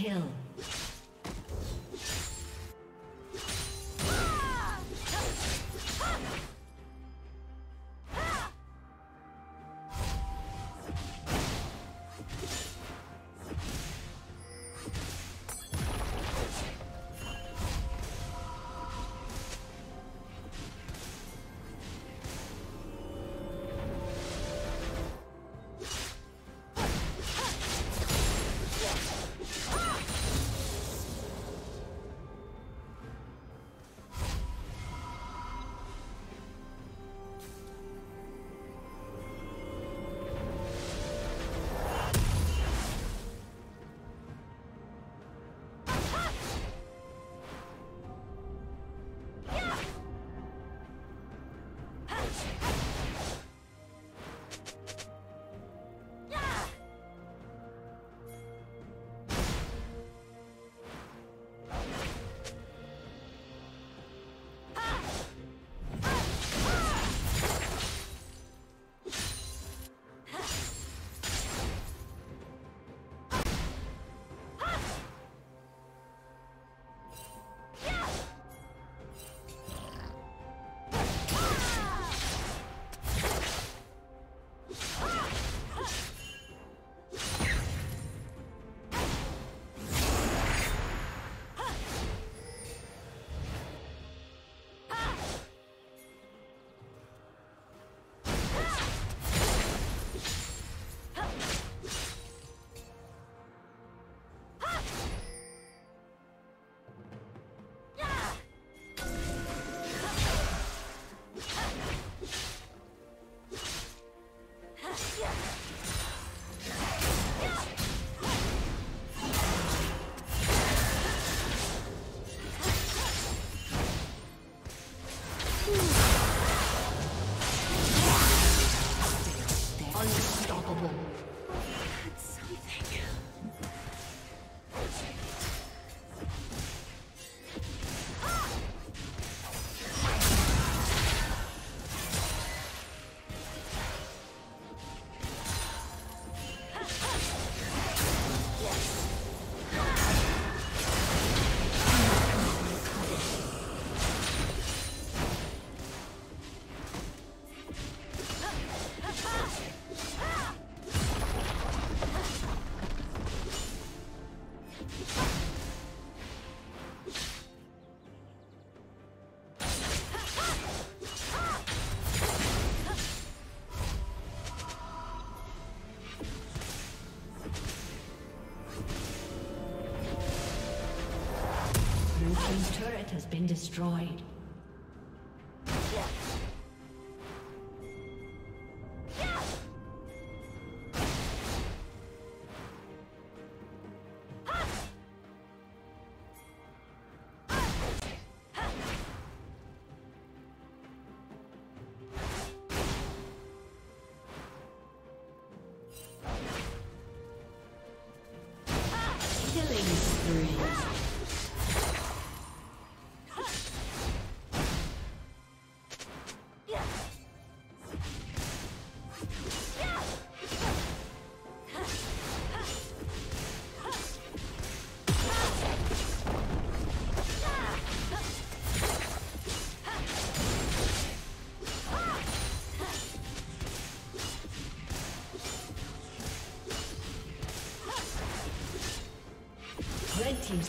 Kill. Has been destroyed.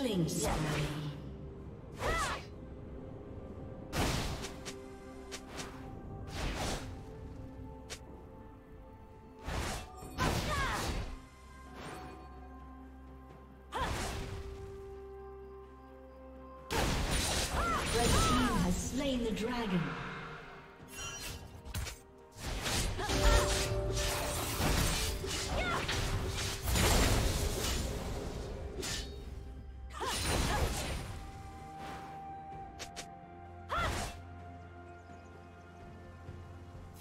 Killing spree.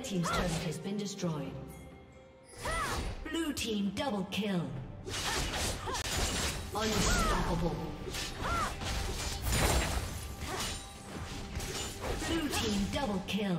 Red Team's turret has been destroyed. Blue Team double kill. Unstoppable. Blue Team double kill.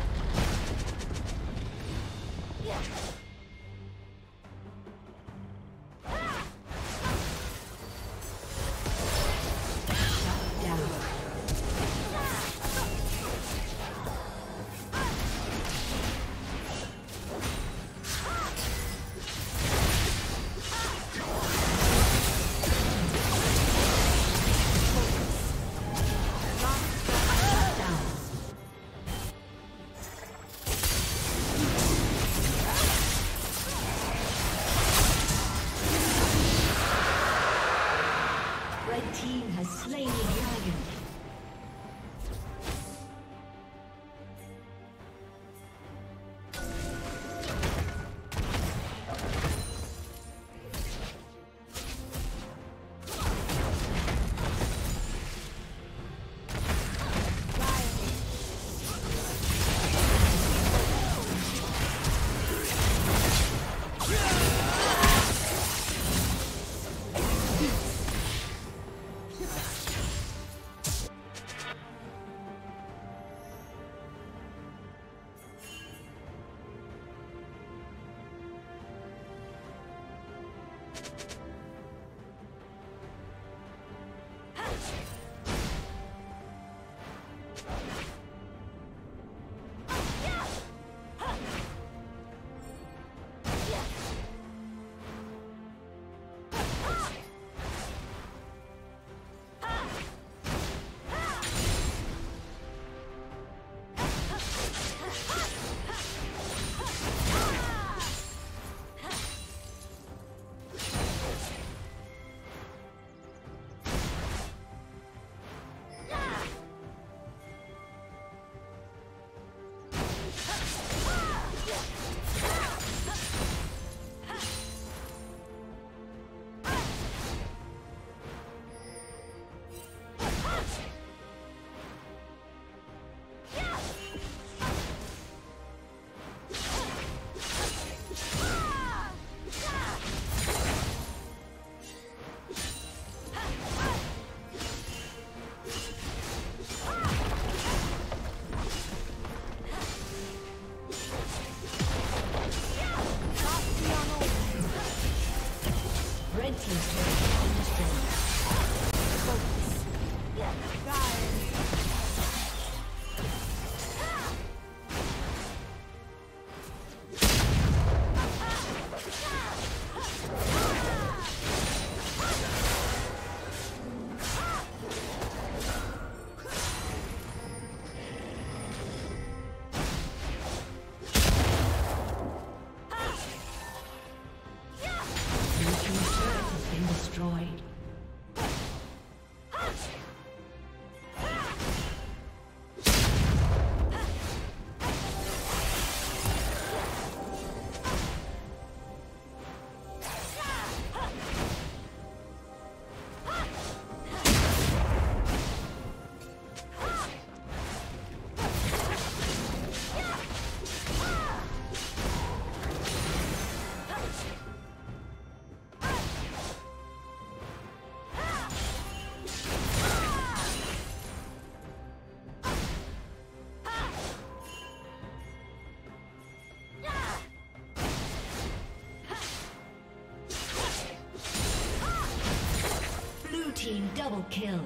Double kill.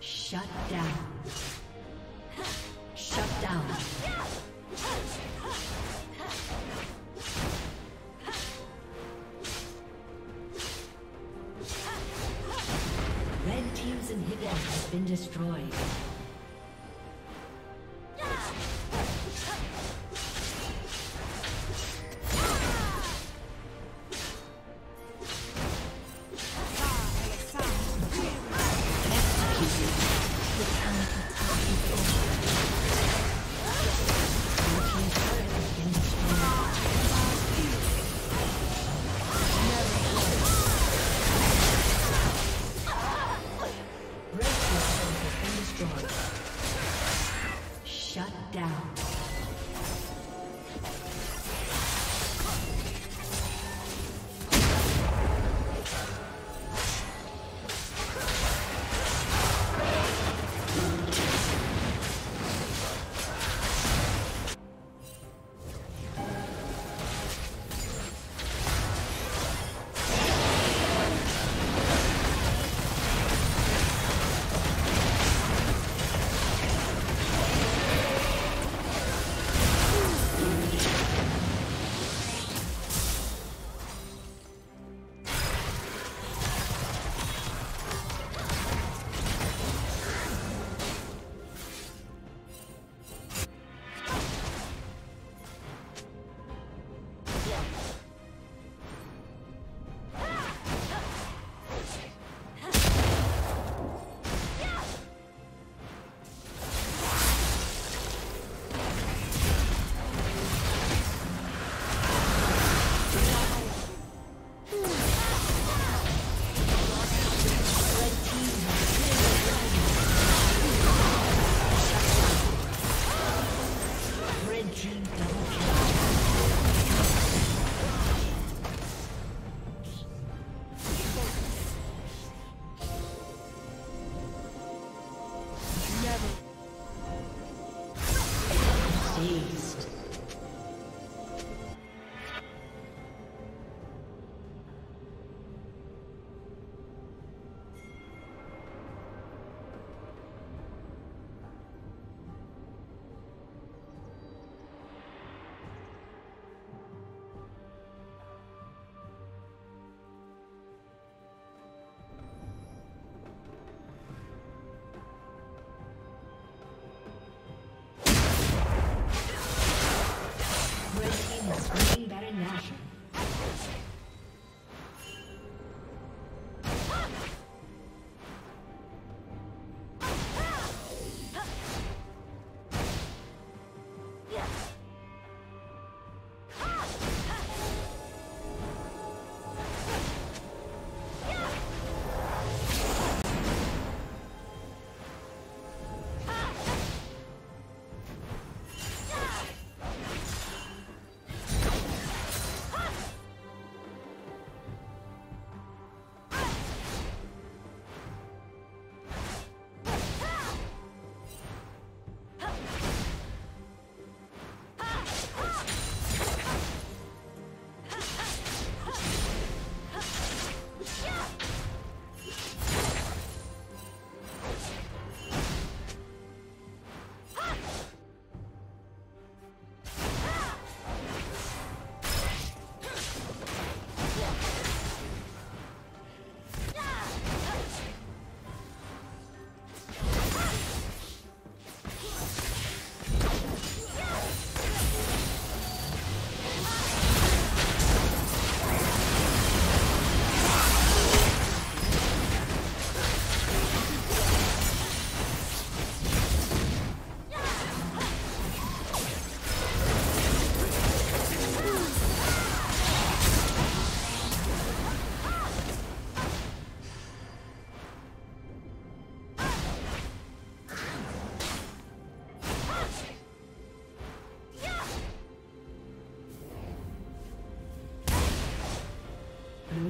Shut down. Shut down. Red Team's inhibitor has been destroyed.